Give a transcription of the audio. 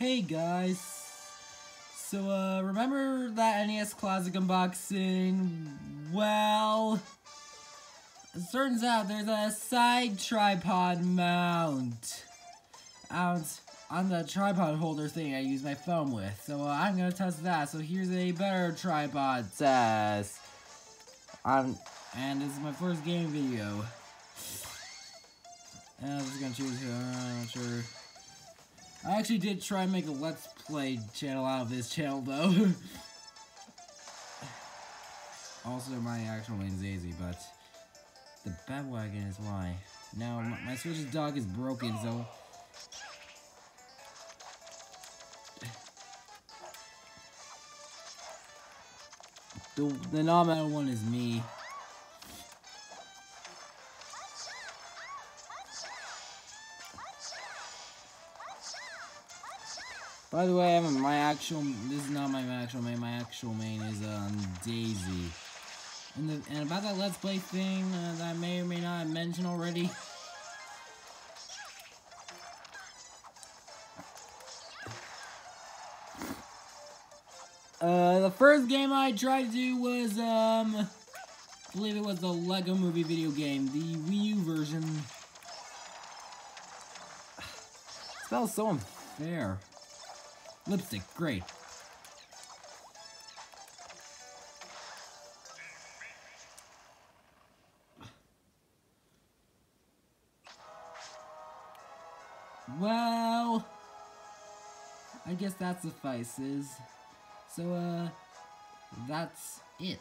Hey guys. So, uh, remember that NES Classic unboxing? Well, it turns out there's a side tripod mount out on the tripod holder thing I use my phone with. So, uh, I'm gonna test that. So, here's a better tripod test. And this is my first game video. And I'm just gonna choose, uh, I'm not sure. I actually did try and make a Let's Play channel out of this channel, though. also, my actual name's Daisy, but the Badwagon is why. Now, my, my Switch's dock is broken, so... The, the non-metal one is me. By the way, my actual, this is not my actual main, my actual main is um, Daisy. And, the, and about that Let's Play thing uh, that I may or may not have mentioned already. Uh, the first game I tried to do was, um, I believe it was the Lego Movie video game, the Wii U version. It smells so unfair. Lipstick, great. Well, I guess that suffices. So, uh, that's it.